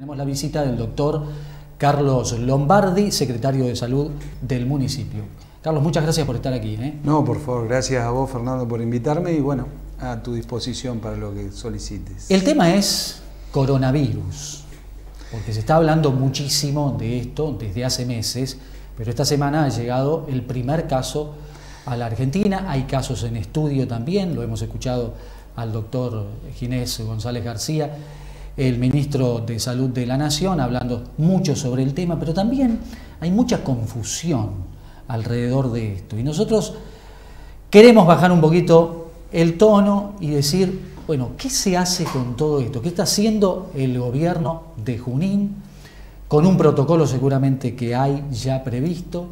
Tenemos la visita del doctor Carlos Lombardi, secretario de Salud del municipio. Carlos, muchas gracias por estar aquí. ¿eh? No, por favor, gracias a vos, Fernando, por invitarme y bueno, a tu disposición para lo que solicites. El tema es coronavirus, porque se está hablando muchísimo de esto desde hace meses, pero esta semana ha llegado el primer caso a la Argentina. Hay casos en estudio también, lo hemos escuchado al doctor Ginés González García el ministro de Salud de la Nación, hablando mucho sobre el tema, pero también hay mucha confusión alrededor de esto. Y nosotros queremos bajar un poquito el tono y decir, bueno, ¿qué se hace con todo esto? ¿Qué está haciendo el gobierno de Junín con un protocolo seguramente que hay ya previsto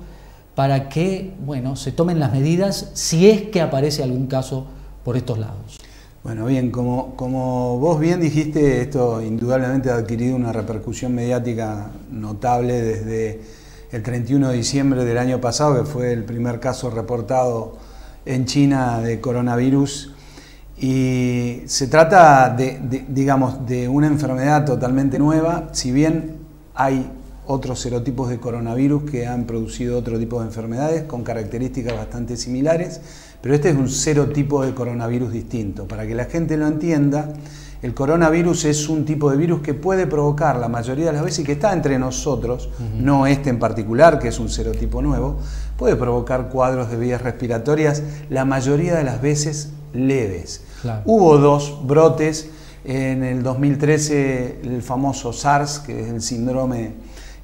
para que, bueno, se tomen las medidas si es que aparece algún caso por estos lados? Bueno, bien, como, como vos bien dijiste, esto indudablemente ha adquirido una repercusión mediática notable desde el 31 de diciembre del año pasado, que fue el primer caso reportado en China de coronavirus. Y se trata de, digamos, de una enfermedad totalmente nueva, si bien hay otros serotipos de coronavirus que han producido otro tipo de enfermedades con características bastante similares, pero este es un serotipo de coronavirus distinto. Para que la gente lo entienda, el coronavirus es un tipo de virus que puede provocar la mayoría de las veces y que está entre nosotros, no este en particular, que es un serotipo nuevo, puede provocar cuadros de vías respiratorias la mayoría de las veces leves. Hubo dos brotes en el 2013, el famoso SARS, que es el síndrome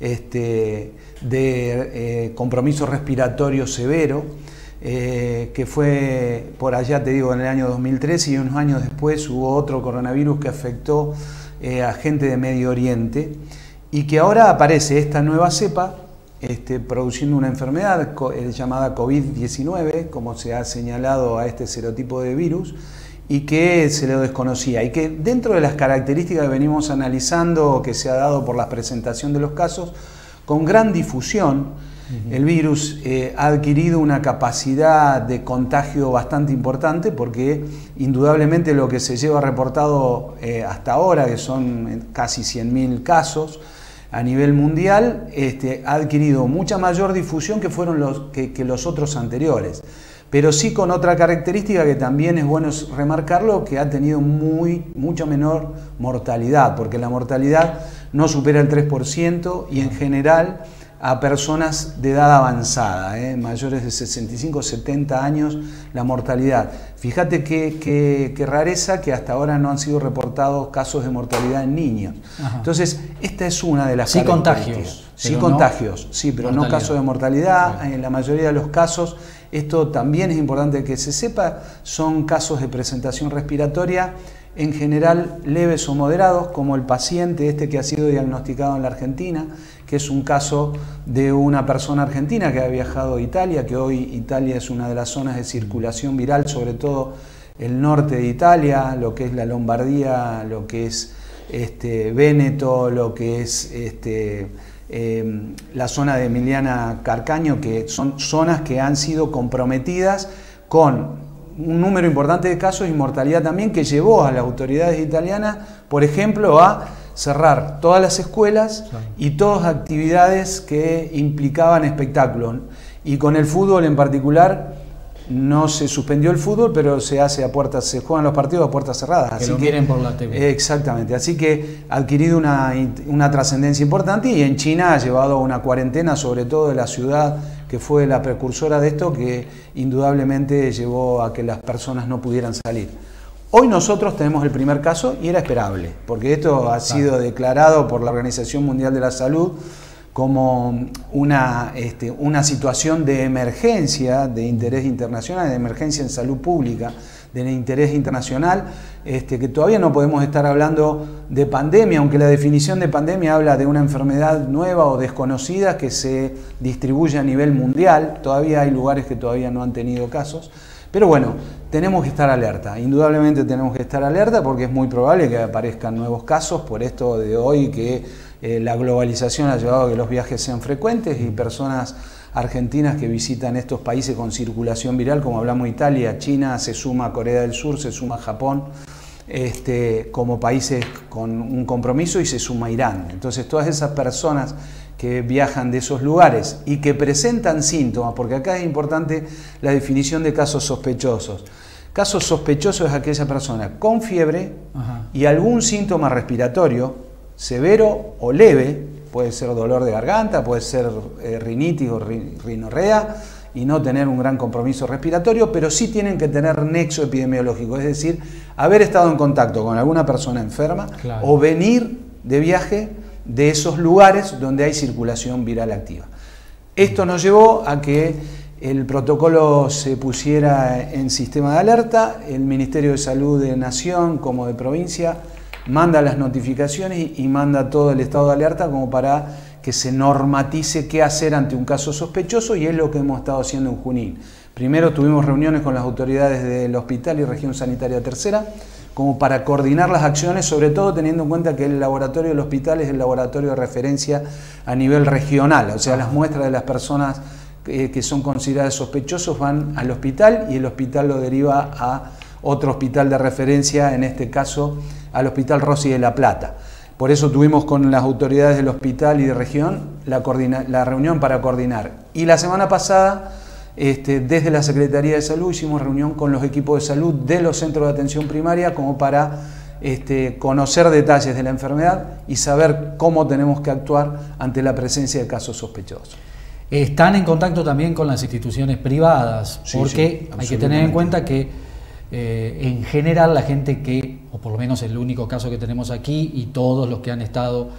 este, de eh, compromiso respiratorio severo, eh, que fue por allá, te digo, en el año 2013 y unos años después hubo otro coronavirus que afectó eh, a gente de Medio Oriente y que ahora aparece esta nueva cepa este, produciendo una enfermedad llamada COVID-19, como se ha señalado a este serotipo de virus, y que se lo desconocía y que dentro de las características que venimos analizando, que se ha dado por la presentación de los casos, con gran difusión, el virus eh, ha adquirido una capacidad de contagio bastante importante porque indudablemente lo que se lleva reportado eh, hasta ahora, que son casi 100.000 casos a nivel mundial, este, ha adquirido mucha mayor difusión que fueron los, que los otros anteriores. Pero sí con otra característica que también es bueno remarcarlo, que ha tenido muy, mucha menor mortalidad, porque la mortalidad no supera el 3% y en general a personas de edad avanzada, ¿eh? mayores de 65 70 años, la mortalidad. Fíjate qué, rareza que hasta ahora no han sido reportados casos de mortalidad en niños. Entonces, esta es una de las sí contagios. Sí contagios, sí, pero no casos de mortalidad. En la mayoría de los casos esto también es importante que se sepa, son casos de presentación respiratoria en general leves o moderados, como el paciente este que ha sido diagnosticado en la Argentina, que es un caso de una persona argentina que ha viajado a Italia, que hoy Italia es una de las zonas de circulación viral, sobre todo el norte de Italia, lo que es la Lombardía, lo que es este, Véneto, lo que es este, Em, la zona de Emiliana Carcaño, que son zonas que han sido comprometidas con un número importante de casos y mortalidad también que llevó a las autoridades italianas, por ejemplo, a cerrar todas las escuelas y todas actividades que implicaban espectáculos. Y con el fútbol en particular, no se suspendió el fútbol, pero se hace a puertas, se juegan los partidos a puertas cerradas. Que así lo que, por la TV. Exactamente, así que ha adquirido una, una trascendencia importante y en China ha llevado a una cuarentena, sobre todo de la ciudad que fue la precursora de esto, que indudablemente llevó a que las personas no pudieran salir. Hoy nosotros tenemos el primer caso y era esperable, porque esto ha sido declarado por la Organización Mundial de la Salud como una, este, una situación de emergencia de interés internacional, de emergencia en salud pública, de interés internacional, este, que todavía no podemos estar hablando de pandemia, aunque la definición de pandemia habla de una enfermedad nueva o desconocida que se distribuye a nivel mundial, todavía hay lugares que todavía no han tenido casos, pero bueno, tenemos que estar alerta, indudablemente tenemos que estar alerta porque es muy probable que aparezcan nuevos casos por esto de hoy que eh, la globalización ha llevado a que los viajes sean frecuentes y personas argentinas que visitan estos países con circulación viral, como hablamos Italia, China, se suma Corea del Sur, se suma Japón, este, como países con un compromiso y se suma Irán. Entonces todas esas personas que viajan de esos lugares y que presentan síntomas, porque acá es importante la definición de casos sospechosos. Casos sospechosos es aquella persona con fiebre y algún síntoma respiratorio, severo o leve, puede ser dolor de garganta, puede ser eh, rinitis o rinorrea, y no tener un gran compromiso respiratorio, pero sí tienen que tener nexo epidemiológico, es decir, haber estado en contacto con alguna persona enferma o venir de viaje de esos lugares donde hay circulación viral activa. Esto nos llevó a que el protocolo se pusiera en sistema de alerta, el Ministerio de Salud de Nación como de provincia manda las notificaciones y manda todo el estado de alerta como para que se normatice qué hacer ante un caso sospechoso y es lo que hemos estado haciendo en Junín. Primero tuvimos reuniones con las autoridades del hospital y región sanitaria tercera como para coordinar las acciones, sobre todo teniendo en cuenta que el laboratorio del hospital es el laboratorio de referencia a nivel regional, o sea, las muestras de las personas eh, que son consideradas sospechosos van al hospital y el hospital lo deriva a otro hospital de referencia, en este caso al Hospital Rossi de La Plata. Por eso tuvimos con las autoridades del hospital y de región la, reunión para coordinar. Y la semana pasada, este, desde la Secretaría de Salud, hicimos reunión con los equipos de salud de los centros de atención primaria como para este, conocer detalles de la enfermedad y saber cómo tenemos que actuar ante la presencia de casos sospechosos. Están en contacto también con las instituciones privadas, porque hay que tener en cuenta que eh, en general la gente que, o por lo menos el único caso que tenemos aquí y todos los que han estado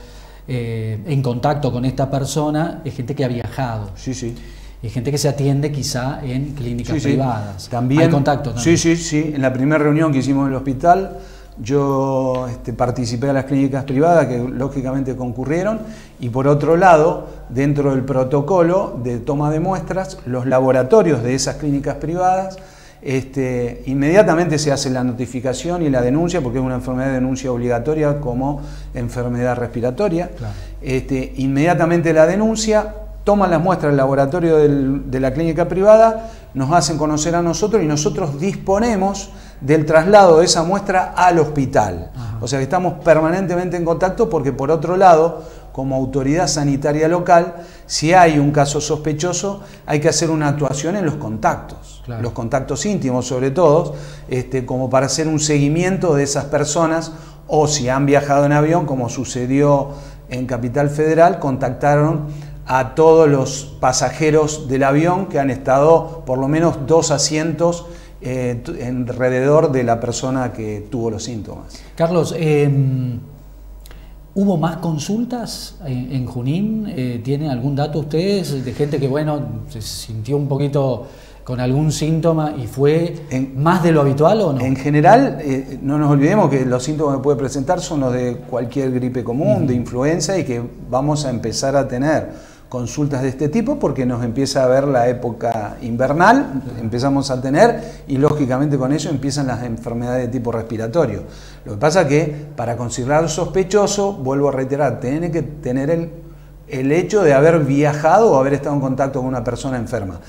eh, en contacto con esta persona, es gente que ha viajado. Sí, sí. Es gente que se atiende quizá en clínicas privadas. También, Hay contacto también. Sí, sí, sí. En la primera reunión que hicimos en el hospital, yo este, participé de las clínicas privadas que lógicamente concurrieron y por otro lado, dentro del protocolo de toma de muestras, los laboratorios de esas clínicas privadas este, inmediatamente se hace la notificación y la denuncia, porque es una enfermedad de denuncia obligatoria como enfermedad respiratoria. Este, inmediatamente la denuncia, toman las muestras del laboratorio de la clínica privada, nos hacen conocer a nosotros y nosotros disponemos del traslado de esa muestra al hospital. O sea que estamos permanentemente en contacto porque por otro lado, como autoridad sanitaria local, si hay un caso sospechoso, hay que hacer una actuación en los contactos, los contactos íntimos sobre todo, este, como para hacer un seguimiento de esas personas o si han viajado en avión, como sucedió en Capital Federal, contactaron a todos los pasajeros del avión que han estado por lo menos dos asientos eh, alrededor de la persona que tuvo los síntomas. Carlos, em, ¿Hubo más consultas en, Junín? Eh, ¿Tienen algún dato ustedes de gente que, bueno, se sintió un poquito con algún síntoma y fue más de lo habitual o no? En general, eh, no nos olvidemos que los síntomas que puede presentar son los de cualquier gripe común, de influenza y que vamos a empezar a tener consultas de este tipo porque nos empieza a ver la época invernal, empezamos a tener y lógicamente con eso empiezan las enfermedades de tipo respiratorio. Lo que pasa que para considerar sospechoso, vuelvo a reiterar, tiene que tener el, el hecho de haber viajado o haber estado en contacto con una persona enferma.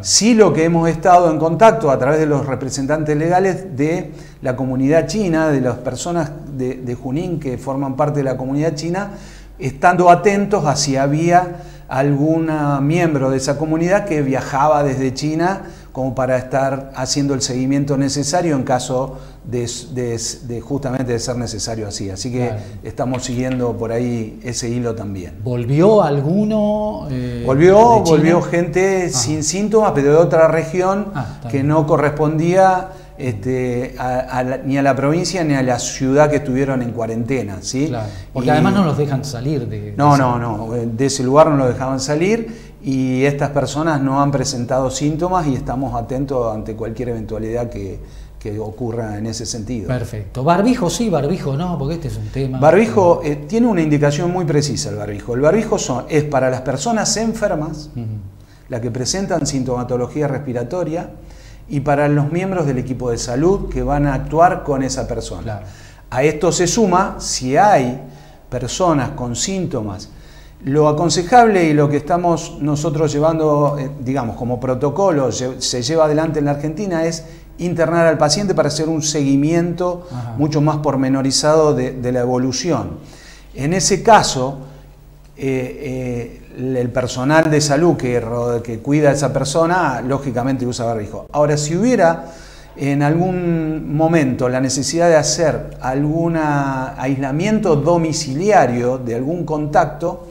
Sí lo que hemos estado en contacto a través de los representantes legales de la comunidad china, de las personas de, de Junín que forman parte de la comunidad china, estando atentos a si había algún miembro de esa comunidad que viajaba desde China como para estar haciendo el seguimiento necesario en caso de, justamente de ser necesario así. Así que estamos siguiendo por ahí ese hilo también. ¿Volvió alguno? Eh, volvió, volvió gente sin síntomas, pero de otra región ah, que no correspondía este, ni a la provincia ni a la ciudad que estuvieron en cuarentena. ¿sí? porque además no los dejan salir de... No, no, no, de ese lugar no los dejaban salir y estas personas no han presentado síntomas y estamos atentos ante cualquier eventualidad que, ocurra en ese sentido. Perfecto. Barbijo sí, barbijo no, porque este es un tema... Barbijo eh, tiene una indicación muy precisa el barbijo. El barbijo son, es para las personas enfermas, las que presentan sintomatología respiratoria, y para los miembros del equipo de salud que van a actuar con esa persona. A esto se suma si hay personas con síntomas. Lo aconsejable y lo que estamos nosotros llevando, eh, digamos, como protocolo, se lleva adelante en la Argentina es internar al paciente para hacer un seguimiento mucho más pormenorizado de, la evolución. En ese caso, eh, eh, el personal de salud que, que cuida a esa persona, lógicamente usa barbijo. Ahora, si hubiera en algún momento la necesidad de hacer algún aislamiento domiciliario de algún contacto,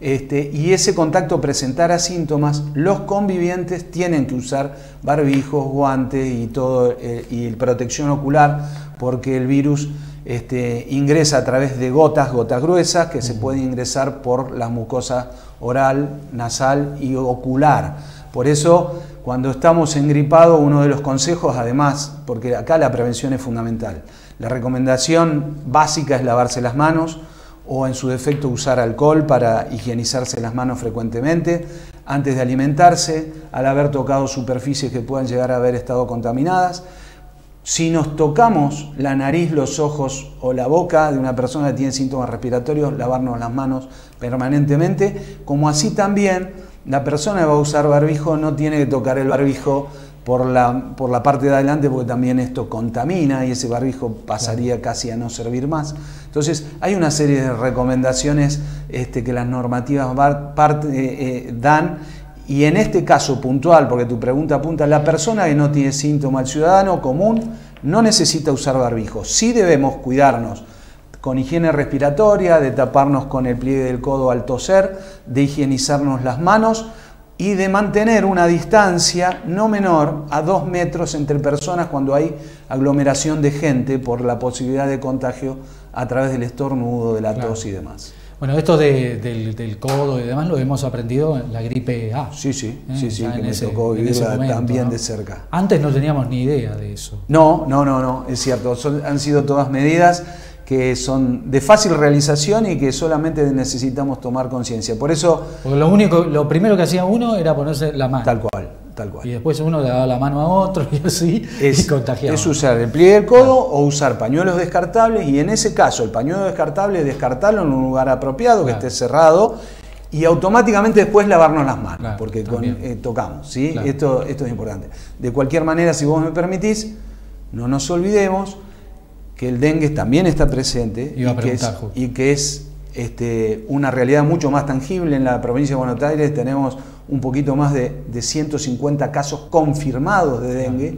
este, y ese contacto presentara síntomas, los convivientes tienen que usar barbijos, guantes y todo eh, y protección ocular porque el virus este, ingresa a través de gotas, gotas gruesas que se pueden ingresar por la mucosa oral, nasal y ocular. Por eso, cuando estamos engripados, uno de los consejos, además, porque acá la prevención es fundamental, la recomendación básica es lavarse las manos, o en su defecto usar alcohol para higienizarse las manos frecuentemente, antes de alimentarse, al haber tocado superficies que puedan llegar a haber estado contaminadas. Si nos tocamos la nariz, los ojos o la boca de una persona que tiene síntomas respiratorios, lavarnos las manos permanentemente, como así también la persona que va a usar barbijo no tiene que tocar el barbijo por la, por la parte de adelante porque también esto contamina y ese barbijo pasaría casi a no servir más. Entonces hay una serie de recomendaciones este, que las normativas parte, eh, eh, dan y en este caso puntual, porque tu pregunta apunta, la persona que no tiene síntoma, el ciudadano común, no necesita usar barbijo. Sí debemos cuidarnos con higiene respiratoria, de taparnos con el pliegue del codo al toser, de higienizarnos las manos, y de mantener una distancia no menor a dos metros entre personas cuando hay aglomeración de gente por la posibilidad de contagio a través del estornudo, de la tos y demás. Bueno, esto del, codo y demás lo hemos aprendido en la gripe A. Sí, sí, ¿eh? sí, sí, que me tocó vivirla también de cerca. Antes no teníamos ni idea de eso. No, no, no, no, es cierto. han sido todas medidas que son de fácil realización y que solamente necesitamos tomar conciencia. Por eso... Porque lo, único, lo primero que hacía uno era ponerse la mano. Tal cual, tal cual. Y después uno le daba la mano a otro y así, es, y contagiaba. Es usar el pliegue del codo o usar pañuelos descartables y en ese caso el pañuelo descartable descartarlo en un lugar apropiado, que esté cerrado y automáticamente después lavarnos las manos, porque eh, tocamos, ¿sí? Esto, esto es importante. De cualquier manera, si vos me permitís, no nos olvidemos que el dengue también está presente y, que es, y, que es, este, una realidad mucho más tangible. En la provincia de Buenos Aires tenemos un poquito más de, 150 casos confirmados de dengue.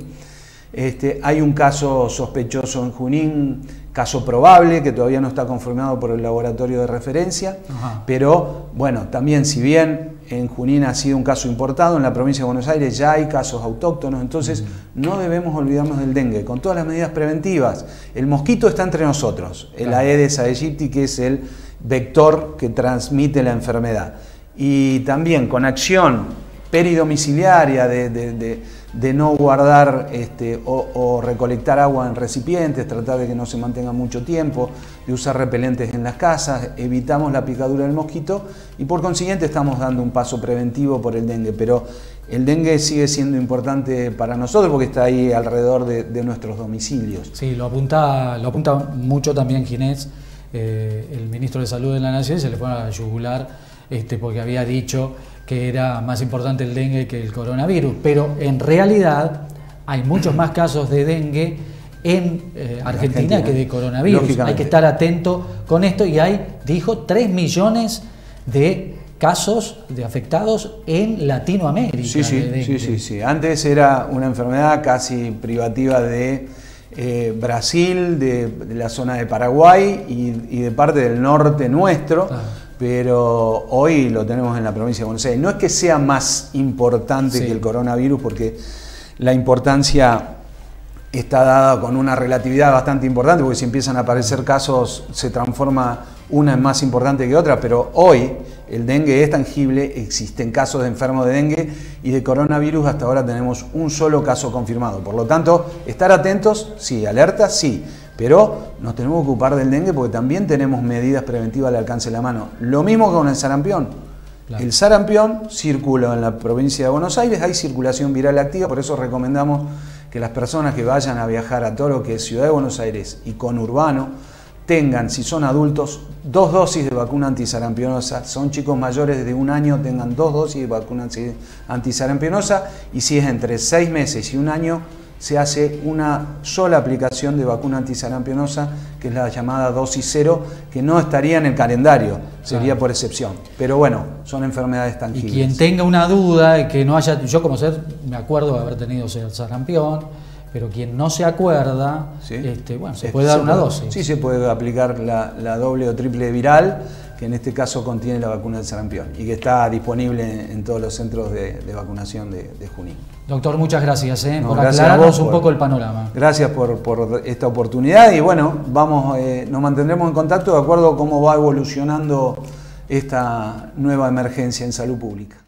Este, hay un caso sospechoso en Junín, caso probable, que todavía no está confirmado por el laboratorio de referencia, pero bueno, también si bien en Junín ha sido un caso importado, en la provincia de Buenos Aires ya hay casos autóctonos, entonces no debemos olvidarnos del dengue, con todas las medidas preventivas. El mosquito está entre nosotros, el Aedes aegypti, que es el vector que transmite la enfermedad. Y también con acción peridomiciliaria de de no guardar este, o, recolectar agua en recipientes, tratar de que no se mantenga mucho tiempo, de usar repelentes en las casas, evitamos la picadura del mosquito y por consiguiente estamos dando un paso preventivo por el dengue, pero el dengue sigue siendo importante para nosotros porque está ahí alrededor de, nuestros domicilios. Sí, lo apunta, lo apunta mucho también Ginés, eh, el ministro de Salud de la Nación, se le fue a yugular este, porque había dicho que era más importante el dengue que el coronavirus, pero en realidad hay muchos más casos de dengue en eh, Argentina, que de coronavirus. Hay que estar atento con esto y hay, dijo, 3 millones de casos de afectados en Latinoamérica. Sí, sí, sí, sí, Antes era una enfermedad casi privativa de eh, Brasil, de, la zona de Paraguay y, de parte del norte nuestro pero hoy lo tenemos en la provincia de Buenos Aires. No es que sea más importante que el coronavirus, porque la importancia está dada con una relatividad bastante importante, porque si empiezan a aparecer casos se transforma una en más importante que otra, pero hoy el dengue es tangible, existen casos de enfermos de dengue y de coronavirus hasta ahora tenemos un solo caso confirmado. Por lo tanto, estar atentos, sí, alerta, sí pero nos tenemos que ocupar del dengue porque también tenemos medidas preventivas al alcance de la mano. Lo mismo con el sarampión. El sarampión circula en la provincia de Buenos Aires, hay circulación viral activa, por eso recomendamos que las personas que vayan a viajar a todo lo que es Ciudad de Buenos Aires y conurbano tengan, si son adultos, dos dosis de vacuna antisarampionosa, son chicos mayores de un año, tengan dos dosis de vacuna antisarampionosa y si es entre seis meses y un año, se hace una sola aplicación de vacuna antisarampionosa, que es la llamada dosis cero, que no estaría en el calendario, sería por excepción. Pero bueno, son enfermedades tangibles. Y quien tenga una duda, que no haya, yo como ser, me acuerdo de haber tenido sarampión, pero quien no se acuerda, este, bueno, se puede dar una dosis. Sí, se puede aplicar la, doble o triple viral, que en este caso contiene la vacuna del sarampión y que está disponible en, todos los centros de, vacunación de, Junín. Doctor, muchas gracias eh, por aclararnos un poco el panorama. Gracias por, esta oportunidad y bueno, vamos, eh, nos mantendremos en contacto de acuerdo a cómo va evolucionando esta nueva emergencia en salud pública.